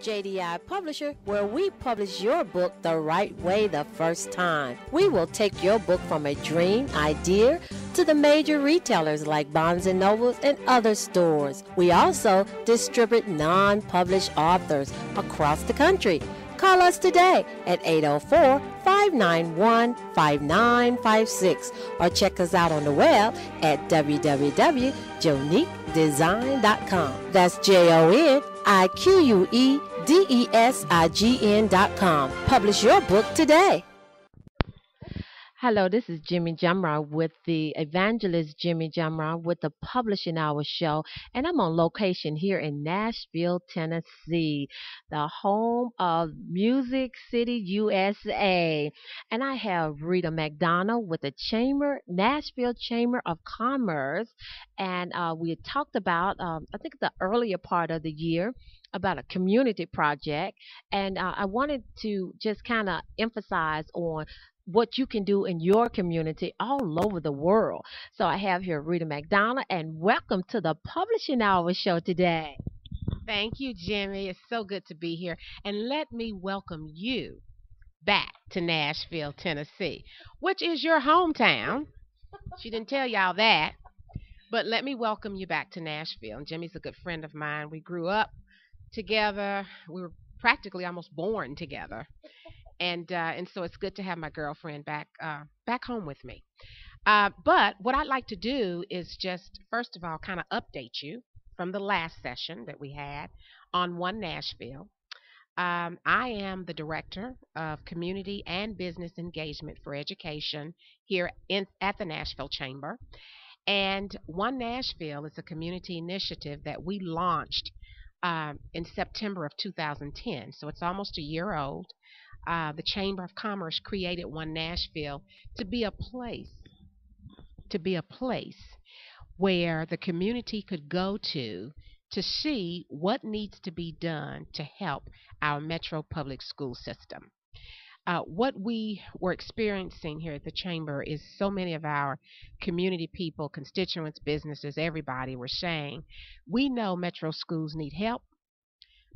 JDI Publisher, where we publish your book the right way the first time. We will take your book from a dream idea to the major retailers like Barnes & Nobles and other stores. We also distribute non-published authors across the country. Call us today at 804 591 5956 or check us out on the web at www.joniquedesign.com. That's J O N I Q U E D E S I G N.com. Publish your book today. Hello, this is Jimmie Jamra with the evangelist Jimmie Jamra with the Publishing Hour show, and I'm on location here in Nashville, Tennessee, the home of Music City, USA. And I have Rita McDonald with the Chamber, Nashville Chamber of Commerce, and uh, we talked about, um, I think, the earlier part of the year about a community project, and uh, I wanted to just kind of emphasize on what you can do in your community all over the world. So I have here Rita McDonald, and welcome to the Publishing Hour show today. Thank you, Jimmie. It's so good to be here. And let me welcome you back to Nashville, Tennessee, which is your hometown. She didn't tell y'all that. But let me welcome you back to Nashville. And Jimmie's a good friend of mine. We grew up together. We were practically almost born together and uh, and so it's good to have my girlfriend back uh, back home with me. Uh, but what I'd like to do is just first of all kind of update you from the last session that we had on One Nashville. Um, I am the director of community and business engagement for education here in, at the Nashville Chamber. And One Nashville is a community initiative that we launched um, in September of 2010. So it's almost a year old uh, the Chamber of Commerce created One Nashville to be a place, to be a place where the community could go to to see what needs to be done to help our Metro Public School system. Uh, what we were experiencing here at the Chamber is so many of our community people, constituents, businesses, everybody were saying, we know Metro schools need help,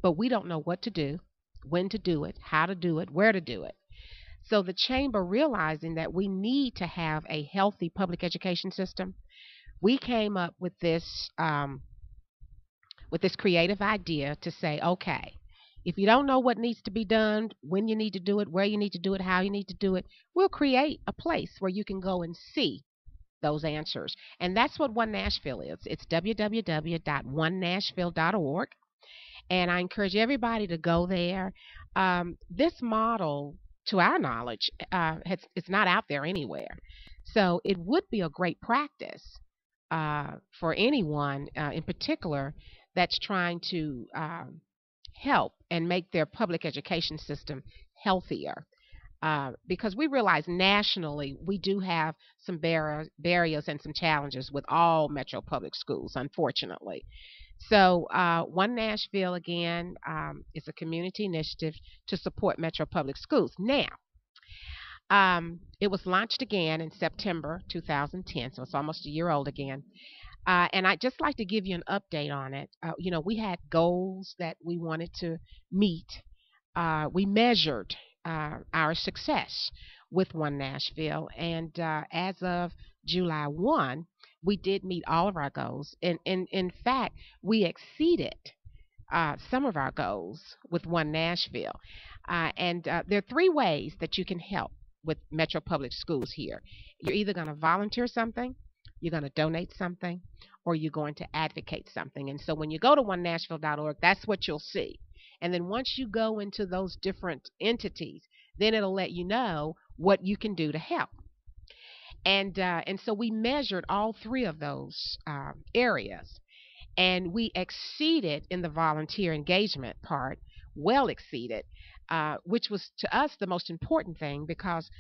but we don't know what to do when to do it, how to do it, where to do it. So the chamber realizing that we need to have a healthy public education system, we came up with this um, with this creative idea to say, okay, if you don't know what needs to be done, when you need to do it, where you need to do it, how you need to do it, we'll create a place where you can go and see those answers. And that's what One Nashville is. It's www.onenashville.org and I encourage everybody to go there. Um, this model, to our knowledge, uh, has, it's not out there anywhere. So it would be a great practice uh, for anyone, uh, in particular, that's trying to um, help and make their public education system healthier. Uh, because we realize nationally we do have some bar- barriers and some challenges with all metro public schools, unfortunately. So, uh, One Nashville, again, um, is a community initiative to support Metro Public Schools. Now, um, it was launched again in September 2010, so it's almost a year old again. Uh, and I'd just like to give you an update on it. Uh, you know, we had goals that we wanted to meet. Uh, we measured uh, our success with One Nashville, and uh, as of July 1, we did meet all of our goals. And, in fact, we exceeded uh, some of our goals with One Nashville. Uh, and uh, there are three ways that you can help with Metro Public Schools here. You're either going to volunteer something, you're going to donate something, or you're going to advocate something. And so when you go to onenashville.org, that's what you'll see. And then once you go into those different entities, then it'll let you know what you can do to help and uh, and so we measured all three of those uh, areas, and we exceeded in the volunteer engagement part, well exceeded, uh, which was to us the most important thing because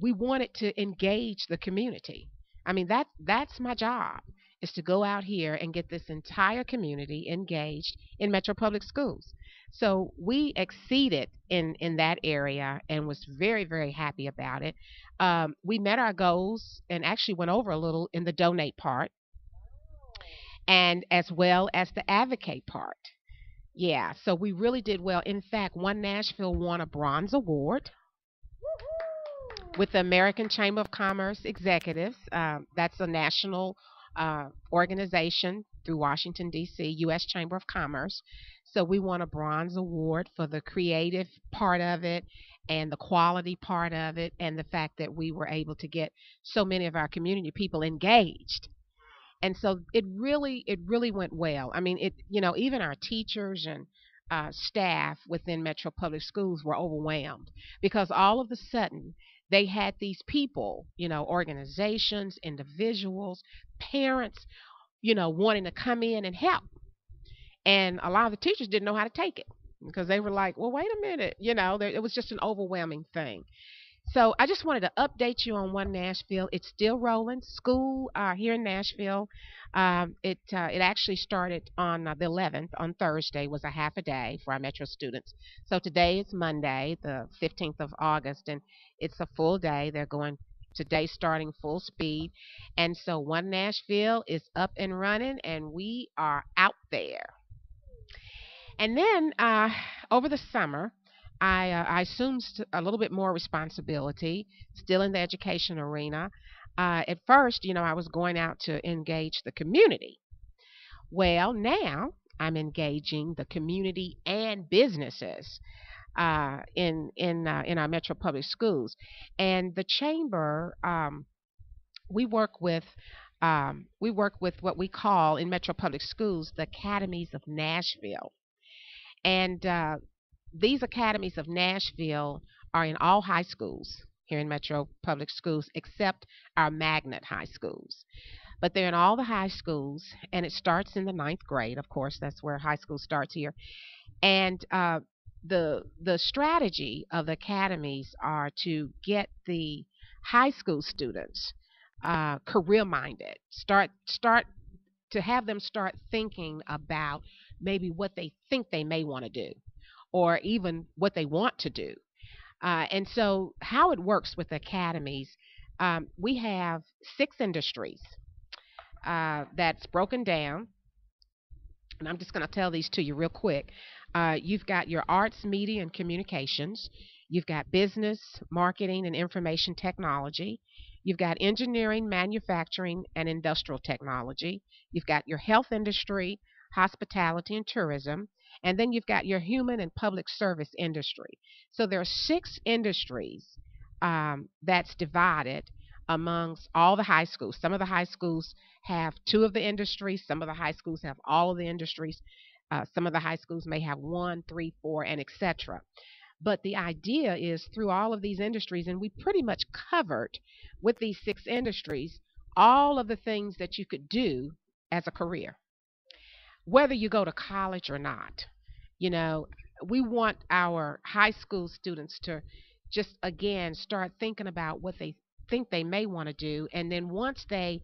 we wanted to engage the community. I mean that that's my job is to go out here and get this entire community engaged in Metro Public Schools. So we exceeded in in that area and was very very happy about it. Um, we met our goals and actually went over a little in the donate part, and as well as the advocate part. Yeah, so we really did well. In fact, One Nashville won a bronze award with the American Chamber of Commerce Executives. Um, that's a national uh, organization through Washington, D.C., U.S. Chamber of Commerce. So we won a bronze award for the creative part of it and the quality part of it and the fact that we were able to get so many of our community people engaged and so it really it really went well i mean it you know even our teachers and uh, staff within metro public schools were overwhelmed because all of a sudden they had these people you know organizations individuals parents you know wanting to come in and help. And a lot of the teachers didn't know how to take it because they were like well wait a minute you know there, it was just an overwhelming thing so I just wanted to update you on One Nashville. It's still rolling. School uh, here in Nashville. Um, it uh, it actually started on uh, the 11th on Thursday was a half a day for our Metro students. So today is Monday, the 15th of August, and it's a full day. They're going today starting full speed, and so One Nashville is up and running, and we are out there. And then uh, over the summer, I, uh, I assumed a little bit more responsibility, still in the education arena. Uh, at first, you know, I was going out to engage the community. Well, now I'm engaging the community and businesses uh, in in uh, in our Metro Public Schools, and the chamber. Um, we work with um, we work with what we call in Metro Public Schools the Academies of Nashville, and uh, these academies of Nashville are in all high schools here in Metro Public Schools except our magnet high schools. But they're in all the high schools, and it starts in the ninth grade. Of course, that's where high school starts here. And uh, the the strategy of the academies are to get the high school students uh, career minded. Start start to have them start thinking about maybe what they think they may want to do or even what they want to do. Uh, and so, how it works with academies, um, we have six industries uh, that's broken down. And I'm just going to tell these to you real quick. Uh, you've got your arts, media, and communications. You've got business, marketing, and information technology. You've got engineering, manufacturing, and industrial technology. You've got your health industry, hospitality, and tourism. And then you've got your human and public service industry. So there are six industries um, that's divided amongst all the high schools. Some of the high schools have two of the industries, some of the high schools have all of the industries. Uh, some of the high schools may have one, three, four, and etc. But the idea is through all of these industries, and we pretty much covered with these six industries all of the things that you could do as a career whether you go to college or not. You know, we want our high school students to just again start thinking about what they think they may want to do, and then once they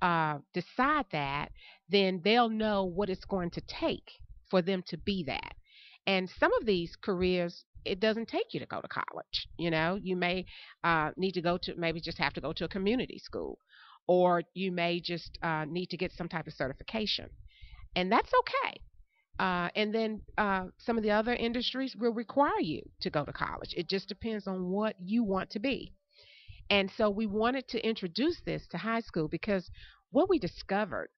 uh, decide that, then they'll know what it's going to take for them to be that. And some of these careers, it doesn't take you to go to college. You know, you may uh, need to go to maybe just have to go to a community school, or you may just uh, need to get some type of certification and that's okay. Uh, and then uh, some of the other industries will require you to go to college. It just depends on what you want to be. And so we wanted to introduce this to high school because what we discovered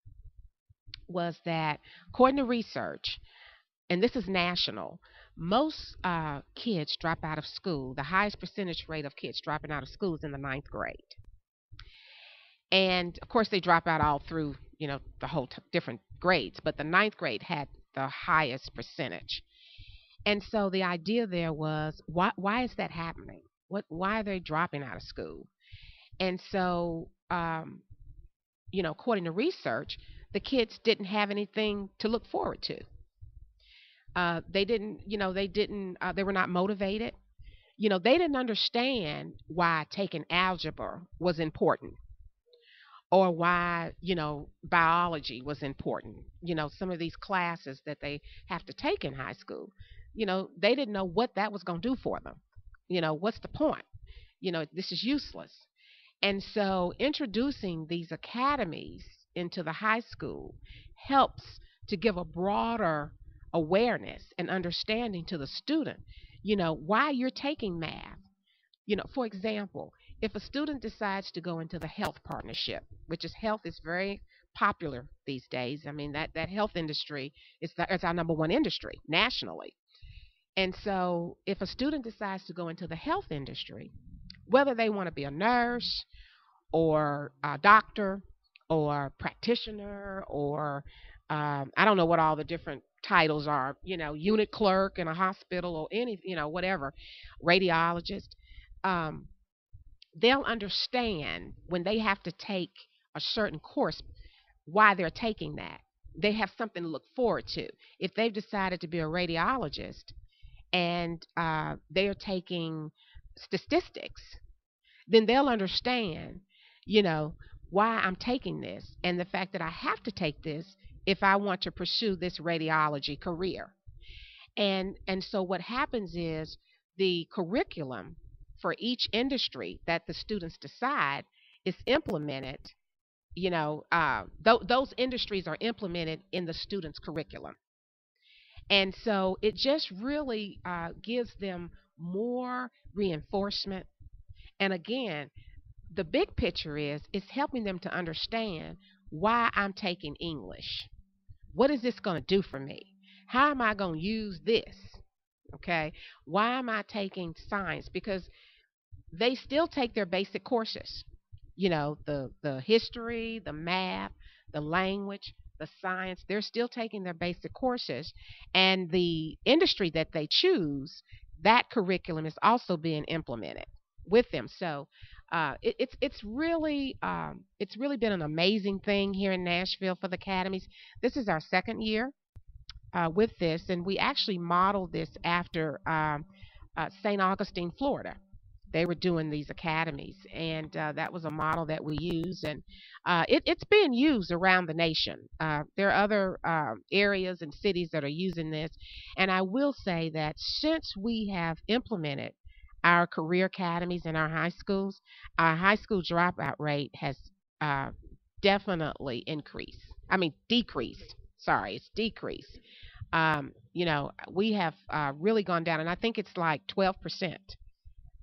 was that, according to research, and this is national, most uh, kids drop out of school. The highest percentage rate of kids dropping out of school is in the ninth grade. And of course, they drop out all through, you know, the whole t- different grades, but the ninth grade had the highest percentage. And so the idea there was, why, why is that happening? What, why are they dropping out of school? And so, um, you know, according to research, the kids didn't have anything to look forward to. Uh, they didn't, you know, they didn't, uh, they were not motivated. You know, they didn't understand why taking algebra was important or why you know biology was important you know some of these classes that they have to take in high school you know they didn't know what that was going to do for them you know what's the point you know this is useless and so introducing these academies into the high school helps to give a broader awareness and understanding to the student, you know, why you're taking math. You know, for example, if a student decides to go into the health partnership, which is health is very popular these days. I mean that that health industry is the, it's our number one industry nationally. And so if a student decides to go into the health industry, whether they want to be a nurse or a doctor or practitioner or um, I don't know what all the different titles are, you know, unit clerk in a hospital or any, you know, whatever, radiologist, um, they'll understand when they have to take a certain course why they're taking that. They have something to look forward to. If they've decided to be a radiologist and uh, they're taking statistics, then they'll understand, you know, why I'm taking this and the fact that I have to take this if I want to pursue this radiology career. And and so what happens is the curriculum for each industry that the students decide is implemented you know, uh, th- those industries are implemented in the students' curriculum. And so it just really uh, gives them more reinforcement. And again, the big picture is it's helping them to understand why I'm taking English. What is this going to do for me? How am I going to use this? Okay. Why am I taking science? Because they still take their basic courses you know, the the history, the math, the language, the science. They're still taking their basic courses, and the industry that they choose, that curriculum is also being implemented with them. So. Uh, it, it's it's really um, it's really been an amazing thing here in Nashville for the academies. This is our second year uh, with this, and we actually modeled this after um, uh, St. Augustine, Florida they were doing these academies, and uh, that was a model that we used, and uh, it, it's being used around the nation. Uh, there are other uh, areas and cities that are using this, and I will say that since we have implemented our career academies in our high schools, our high school dropout rate has uh, definitely increased. I mean, decreased. Sorry, it's decreased. Um, you know, we have uh, really gone down, and I think it's like 12 percent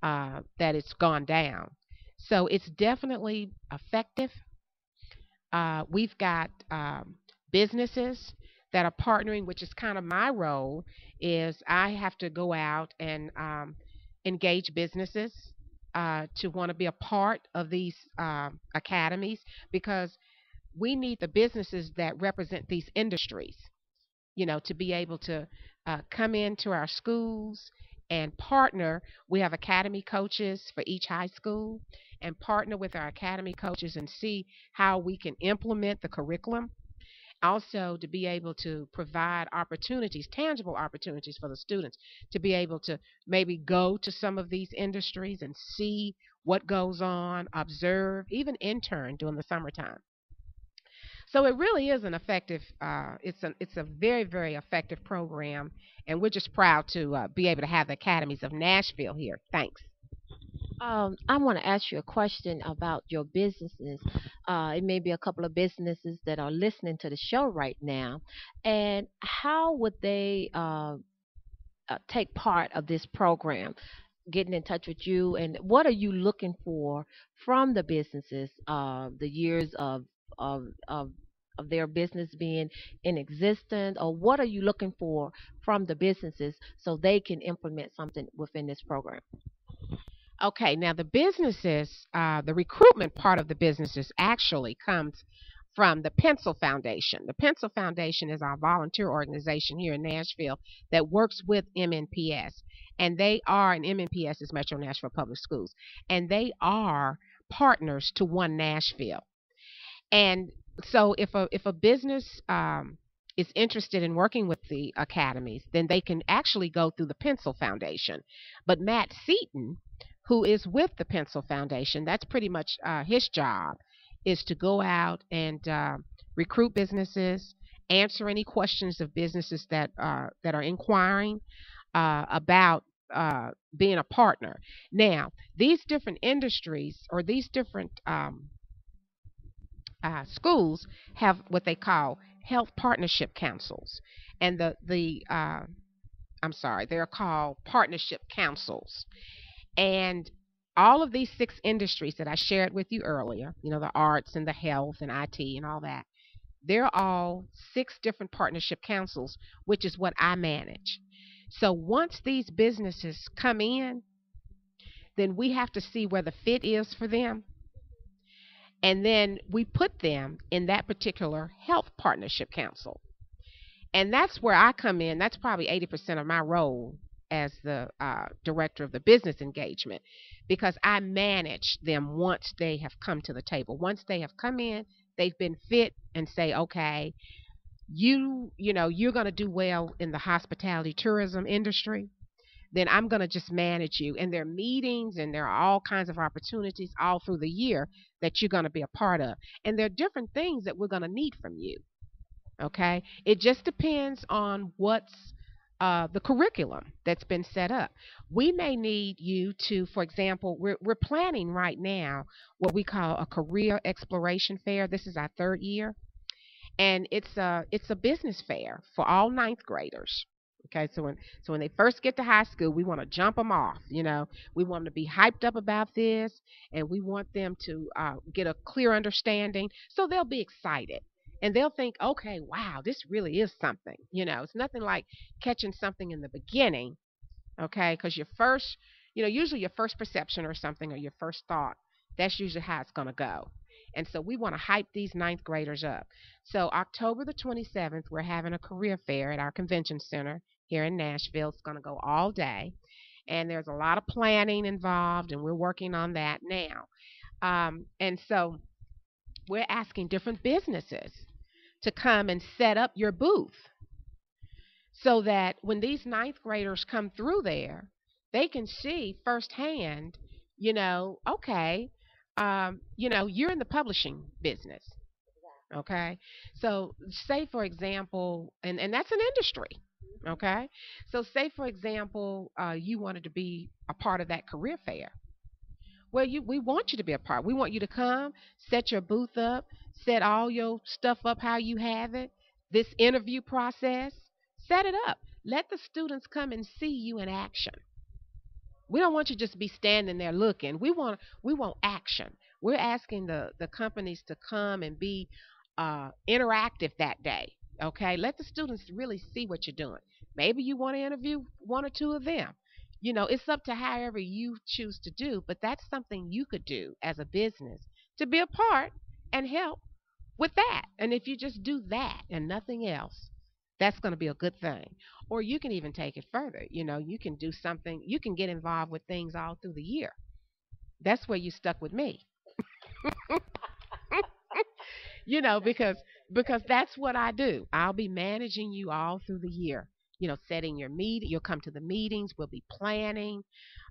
uh, that it's gone down. So it's definitely effective. Uh, we've got um, businesses that are partnering, which is kind of my role. Is I have to go out and um, engage businesses uh, to want to be a part of these uh, academies because we need the businesses that represent these industries, you know, to be able to uh, come into our schools and partner. We have academy coaches for each high school and partner with our academy coaches and see how we can implement the curriculum. Also, to be able to provide opportunities, tangible opportunities for the students to be able to maybe go to some of these industries and see what goes on, observe, even intern during the summertime. So it really is an effective. Uh, it's a it's a very very effective program, and we're just proud to uh, be able to have the academies of Nashville here. Thanks. Um, I want to ask you a question about your businesses. Uh, it may be a couple of businesses that are listening to the show right now, and how would they uh, uh, take part of this program? Getting in touch with you, and what are you looking for from the businesses? Uh, the years of of, of of their business being in existence or what are you looking for from the businesses so they can implement something within this program? Okay now the businesses uh, the recruitment part of the businesses actually comes from the pencil foundation. The pencil foundation is our volunteer organization here in nashville that works with mnps and they are and mnps is metro nashville public schools and they are partners to one nashville and so if a if a business um, is interested in working with the academies, then they can actually go through the Pencil Foundation. But Matt Seaton, who is with the Pencil Foundation, that's pretty much uh, his job, is to go out and uh, recruit businesses, answer any questions of businesses that uh, that are inquiring uh, about uh, being a partner. Now, these different industries or these different um, uh, schools have what they call health partnership councils, and the the uh, I'm sorry, they're called partnership councils, and all of these six industries that I shared with you earlier, you know, the arts and the health and IT and all that, they're all six different partnership councils, which is what I manage. So once these businesses come in, then we have to see where the fit is for them. And then we put them in that particular health partnership council. And that's where I come in. That's probably 80% of my role as the uh, director of the business engagement because I manage them once they have come to the table. Once they have come in, they've been fit and say, okay, you, you know, you're going to do well in the hospitality tourism industry. Then I'm going to just manage you. And there are meetings and there are all kinds of opportunities all through the year that you're going to be a part of. And there are different things that we're going to need from you. Okay? It just depends on what's uh, the curriculum that's been set up. We may need you to, for example, we're, we're planning right now what we call a career exploration fair. This is our third year, and it's a it's a business fair for all ninth graders. Okay, so when so when they first get to high school, we want to jump them off. You know, we want them to be hyped up about this, and we want them to uh, get a clear understanding, so they'll be excited and they'll think, okay, wow, this really is something. You know, it's nothing like catching something in the beginning, okay? Because your first, you know, usually your first perception or something or your first thought, that's usually how it's going to go. And so we want to hype these ninth graders up. So October the 27th, we're having a career fair at our convention center here in Nashville. It's going to go all day. And there's a lot of planning involved, and we're working on that now. Um, and so we're asking different businesses to come and set up your booth so that when these ninth graders come through there, they can see firsthand, you know, okay, um, you know, you're in the publishing business. Okay. So say for example, and, and that's an industry. Okay. So say for example, uh, you wanted to be a part of that career fair. Well, you we want you to be a part. We want you to come, set your booth up, set all your stuff up how you have it. This interview process, set it up. Let the students come and see you in action. We don't want you just to be standing there looking. We want we want action. We're asking the the companies to come and be uh, interactive that day. Okay, let the students really see what you're doing. Maybe you want to interview one or two of them. You know, it's up to however you choose to do, but that's something you could do as a business to be a part and help with that. And if you just do that and nothing else, that's going to be a good thing. Or you can even take it further. You know, you can do something, you can get involved with things all through the year. That's where you stuck with me. you know, because because that's what I do. I'll be managing you all through the year you know, setting your meet. You'll come to the meetings. We'll be planning,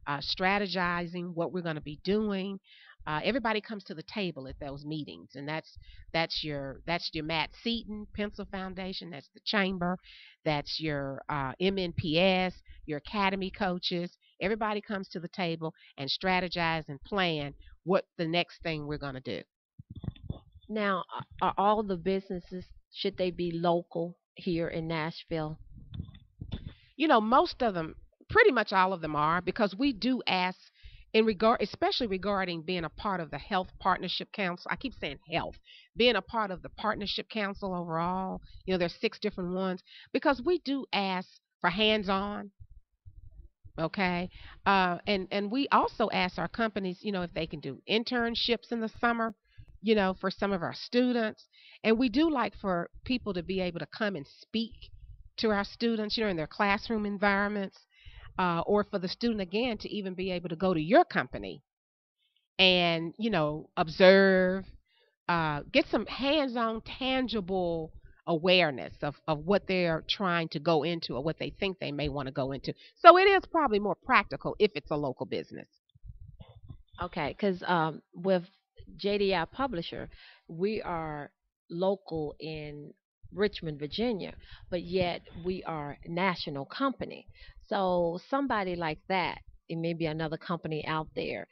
uh, strategizing what we're going to be doing. Uh, everybody comes to the table at those meetings, and that's that's your that's your Matt Seaton Pencil Foundation. That's the chamber. That's your uh, MNPS, your academy coaches. Everybody comes to the table and strategize and plan what the next thing we're going to do. Now, are all the businesses should they be local here in Nashville? you know, most of them, pretty much all of them are, because we do ask in regard, especially regarding being a part of the Health Partnership Council. I keep saying health, being a part of the Partnership Council overall. You know, there's six different ones because we do ask for hands-on. Okay, uh, and and we also ask our companies, you know, if they can do internships in the summer, you know, for some of our students, and we do like for people to be able to come and speak to our students, you know, in their classroom environments, uh, or for the student again to even be able to go to your company and you know observe, uh, get some hands-on, tangible awareness of, of what they're trying to go into or what they think they may want to go into. So it is probably more practical if it's a local business. Okay, because um, with JDI Publisher, we are local in Richmond, Virginia, but yet we are a national company. So somebody like that, it may be another company out there.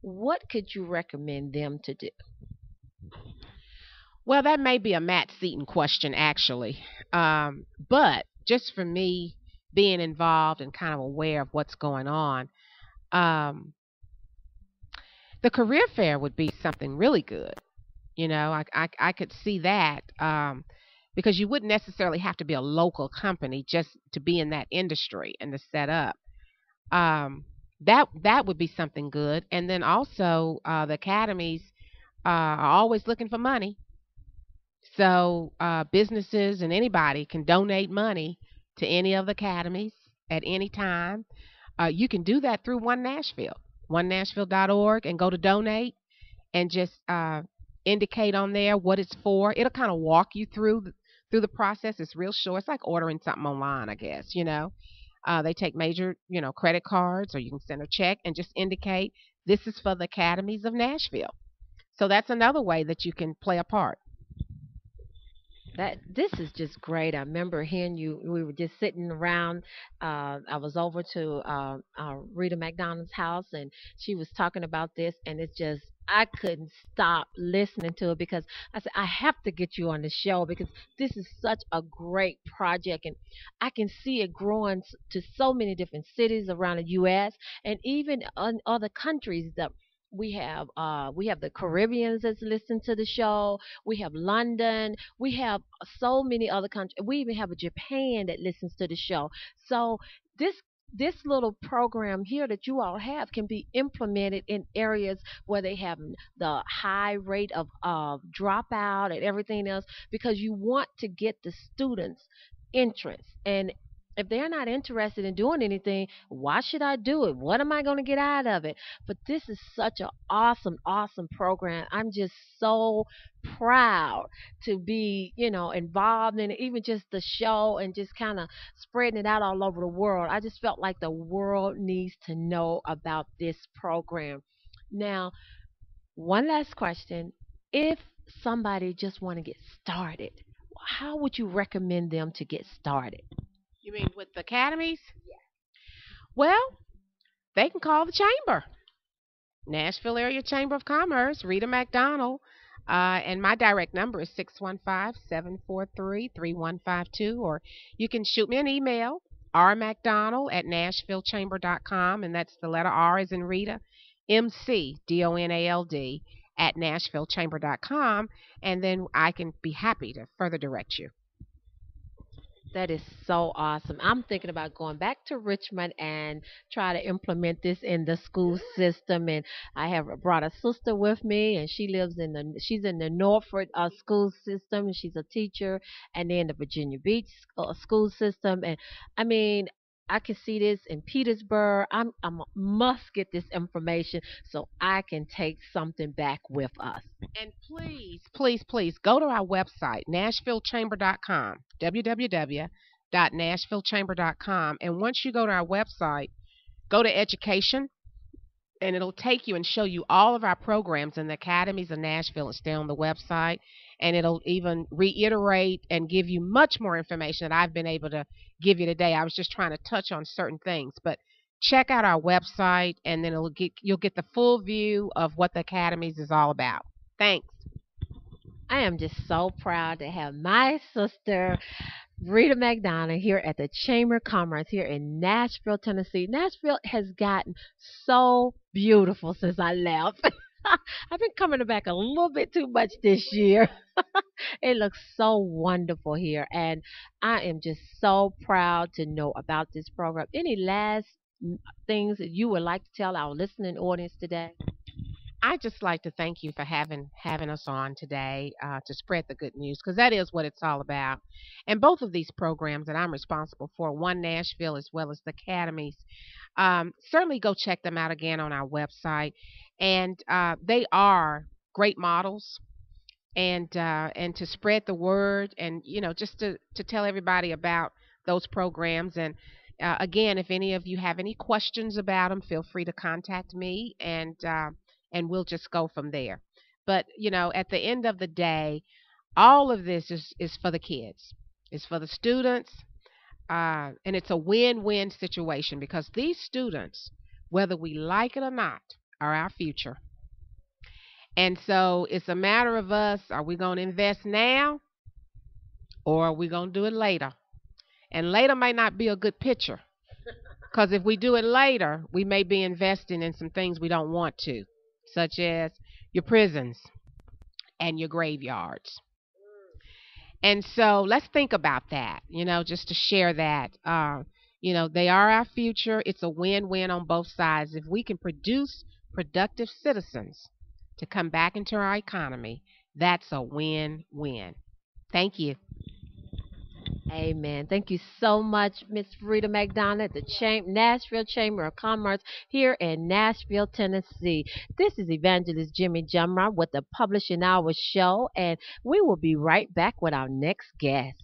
What could you recommend them to do? Well, that may be a Matt Seaton question, actually. Um, but just for me being involved and kind of aware of what's going on, um, the career fair would be something really good. You know, I, I, I could see that um, because you wouldn't necessarily have to be a local company just to be in that industry and to set up. Um, that that would be something good. And then also uh, the academies uh, are always looking for money. So uh, businesses and anybody can donate money to any of the academies at any time. Uh, you can do that through One Nashville, onenashville.org, and go to donate and just uh, indicate on there what it's for. It'll kind of walk you through through the process. It's real short. It's like ordering something online, I guess. You know, uh, they take major, you know, credit cards, or you can send a check and just indicate this is for the academies of Nashville. So that's another way that you can play a part. That this is just great. I remember hearing you. We were just sitting around. Uh, I was over to uh, uh, Rita McDonald's house, and she was talking about this, and it's just I couldn't stop listening to it because I said I have to get you on the show because this is such a great project, and I can see it growing to so many different cities around the U.S. and even in other countries that we have uh we have the Caribbeans that's listen to the show. We have London. We have so many other countries. We even have a Japan that listens to the show. So this this little program here that you all have can be implemented in areas where they have the high rate of uh, dropout and everything else because you want to get the students interest and if they're not interested in doing anything, why should I do it? What am I going to get out of it? But this is such an awesome, awesome program. I'm just so proud to be, you know, involved in even just the show and just kind of spreading it out all over the world. I just felt like the world needs to know about this program. Now, one last question. If somebody just want to get started, how would you recommend them to get started? You mean with the academies? Yes. Well, they can call the chamber. Nashville Area Chamber of Commerce, Rita McDonald. Uh, and my direct number is 615-743-3152 or you can shoot me an email rmcdonald at nashvillechamber.com and that's the letter R is in Rita M-C D-O-N-A-L-D at nashvillechamber.com and then I can be happy to further direct you. That is so awesome. I'm thinking about going back to Richmond and try to implement this in the school system. And I have brought a sister with me, and she lives in the she's in the Norfolk uh, school system, and she's a teacher, and then the Virginia Beach uh, school system. And I mean, I can see this in Petersburg. I'm I must get this information so I can take something back with us. And please, please, please go to our website, NashvilleChamber.com, www.nashvillechamber.com. And once you go to our website, go to education, and it'll take you and show you all of our programs in the academies of Nashville and stay on the website. And it'll even reiterate and give you much more information that I've been able to give you today. I was just trying to touch on certain things, but check out our website and then it'll get you'll get the full view of what the academies is all about. Thanks. I am just so proud to have my sister Rita McDonald here at the Chamber of Commerce here in Nashville, Tennessee. Nashville has gotten so beautiful since I left. I've been coming back a little bit too much this year. it looks so wonderful here, and I am just so proud to know about this program. Any last mm, things that you would like to tell our listening audience today? I just like to thank you for having having us on today uh, to spread the good news because that is what it's all about. And both of these programs that I'm responsible for, one Nashville as well as the academies, um, certainly go check them out again on our website. And uh, they are great models, and uh, and to spread the word, and you know just to to tell everybody about those programs and. Uh, again, if any of you have any questions about them, feel free to contact me, and uh, and we'll just go from there. But, you know, at the end of the day, all of this is, is for the kids, it's for the students, uh, and it's a win win situation because these students, whether we like it or not, are our future. And so it's a matter of us are we going to invest now or are we going to do it later? And later may not be a good picture. Because if we do it later, we may be investing in some things we don't want to, such as your prisons and your graveyards. And so let's think about that, you know, just to share that. Uh, you know, they are our future. It's a win win on both sides. If we can produce productive citizens to come back into our economy, that's a win win. Thank you. Amen. Thank you so much, Miss Rita McDonald, the Cham- Nashville Chamber of Commerce here in Nashville, Tennessee. This is Evangelist Jimmie Jamra with the Publishing Hour Show, and we will be right back with our next guest.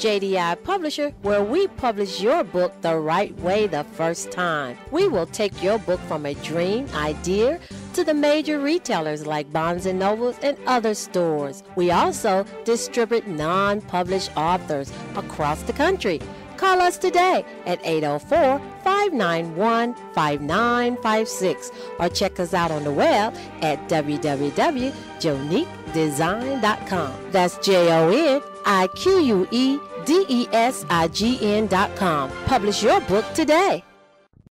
JDI Publisher, where we publish your book the right way the first time. We will take your book from a dream, idea, to the major retailers like Barnes & Nobles and other stores. We also distribute non-published authors across the country. Call us today at 804 591 5956 or check us out on the web at www.joniquedesign.com. That's J O N I Q U E D E S I G N.com. Publish your book today.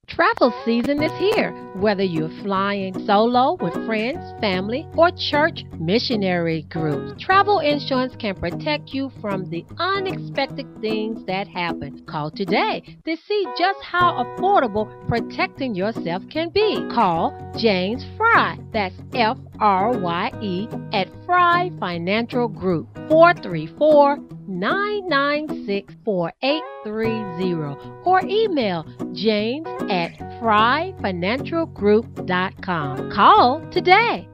Travel season is here. Whether you're flying solo with friends, family, or church missionary groups, travel insurance can protect you from the unexpected things that happen. Call today to see just how affordable protecting yourself can be. Call James Frye, that's F R Y E, at Frye Financial Group, 434 996 4830 or email james at fryfinancialgroup.com. Call today.